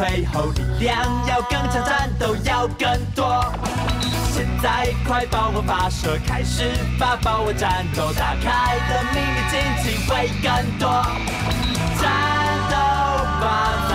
背后力量要更强，战斗要更多。现在快帮我发射，开始吧，帮我战斗。打开了秘密，惊喜会更多。战斗吧！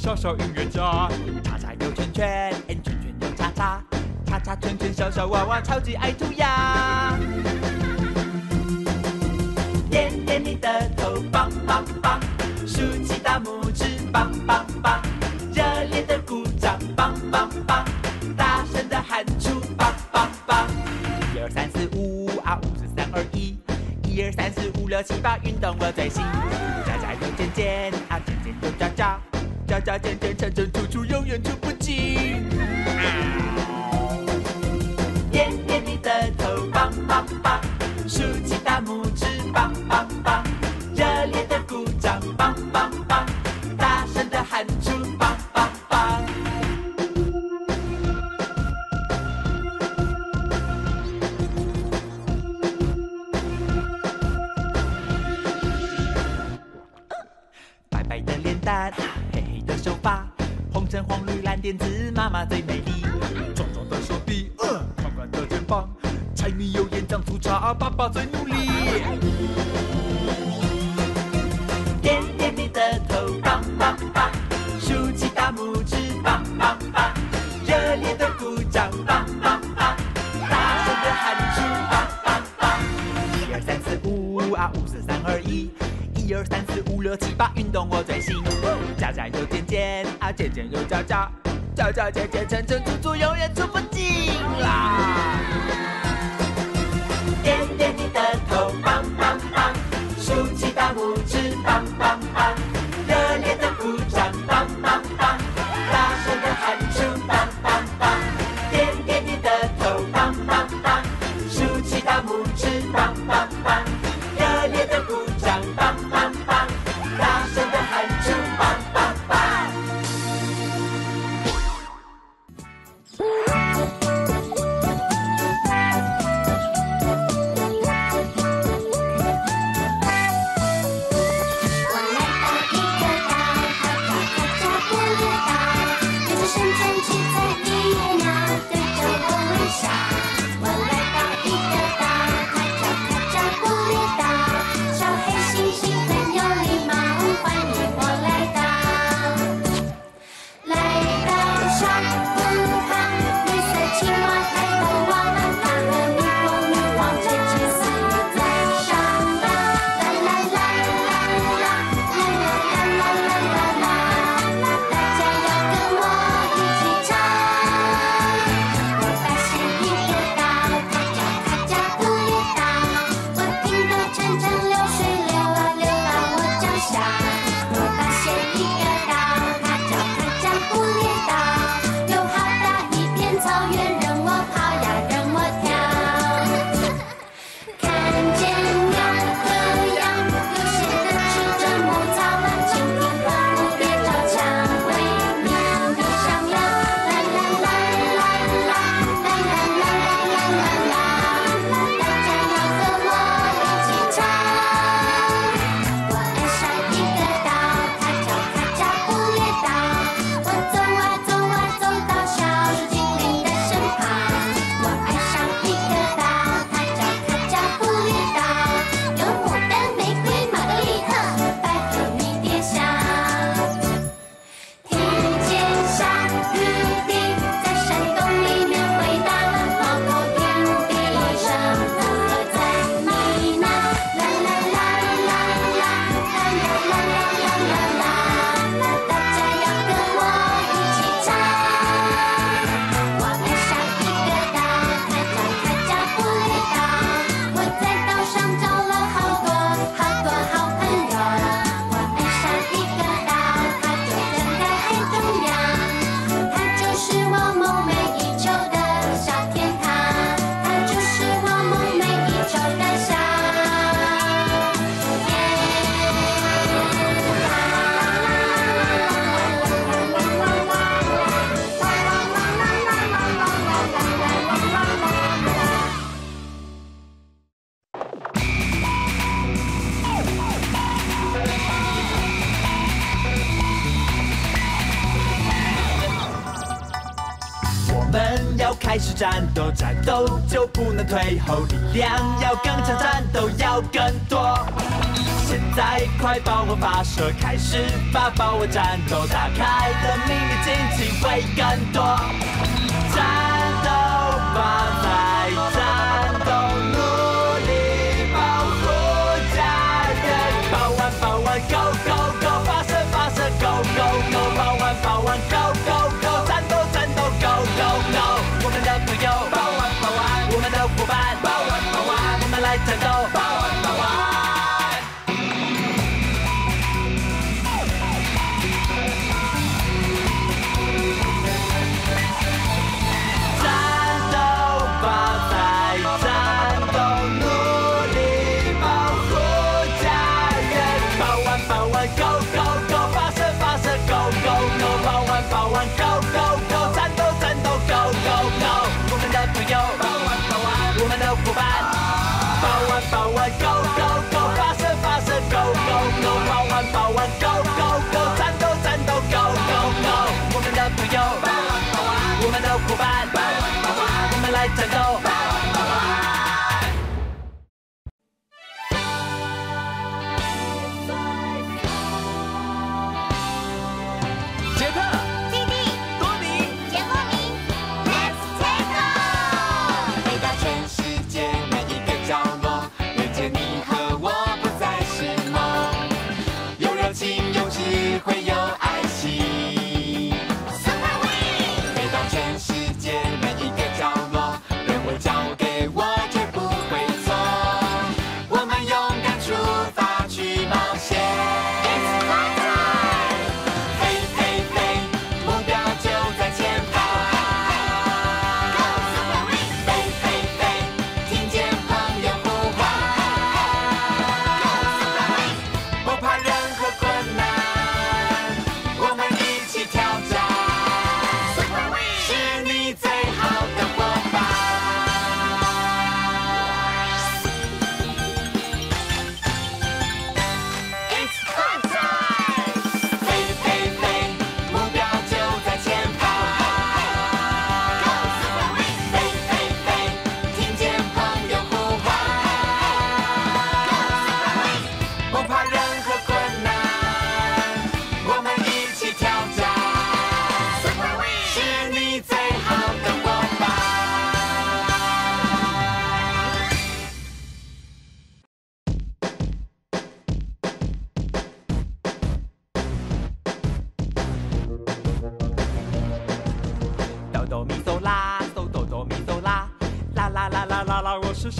小小音乐家，叉叉扭圈圈，圈圈扭叉叉，叉叉圈圈小小娃娃，超级爱涂鸦。点点你的头，棒棒棒，竖起大拇指，棒棒棒，热烈的鼓掌，棒棒棒，大声的喊出，棒棒棒。一二三四五啊，五四三二一，一二三四五六七八，运动我最行，叉叉扭尖圈啊。家家天天成成处处永远出不奇。吧，柴米油盐酱醋茶，爸爸最努力。点点你的头，棒棒棒，竖起大拇指，棒棒棒，热烈的鼓掌，棒棒棒，大声的喊出，棒棒棒，一二三四五啊，五四三二一。一二三四五六七八，运动我最行。加加又减减啊，减减又加加，加加减减，成成足足，永远出不尽啦。战斗，战斗就不能退后，力量要更强，战斗要更多。现在快帮我发射，开始吧，帮我战斗打开的秘密惊喜会更多。战斗吧，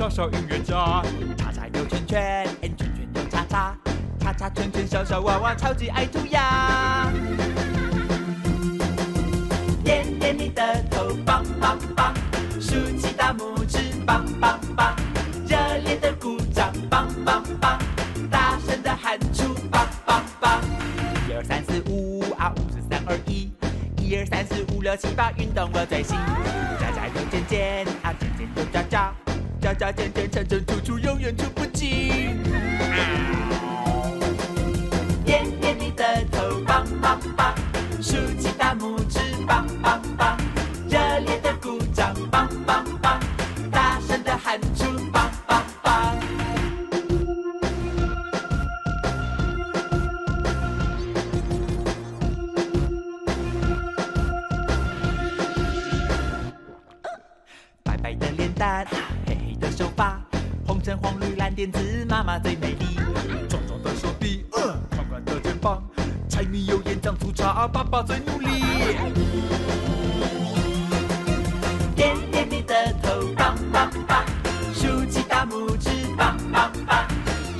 小小音乐家。叉叉又圈圈，圈圈又叉叉，叉叉圈圈小小娃娃超级爱涂鸦。点点你的头，棒棒棒，竖起大拇指，棒棒棒，热烈的鼓掌，棒棒棒，大声的喊出，棒棒棒。一二三四五啊，五四三二一，一二三四五六七八，运动我最行。家家有尖尖，角角尖尖层层突出，永远出不宽的肩膀，柴米油盐酱醋茶，爸爸最努力。点点你的头，棒棒棒，竖起大拇指，棒棒棒，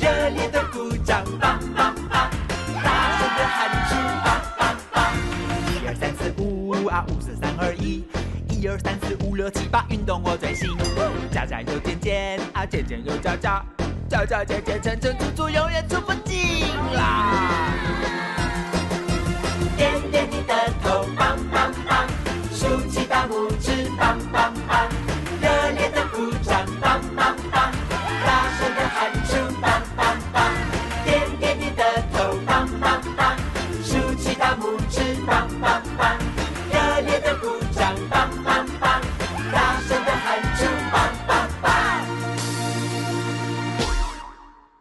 热烈的鼓掌，棒棒棒，大声的喊出，棒棒棒。一二三四五啊，五四三二一，一二三四五六七八，运动我最行。家家有尖尖啊，尖尖有角角，角角尖尖层层突出，永远出不尽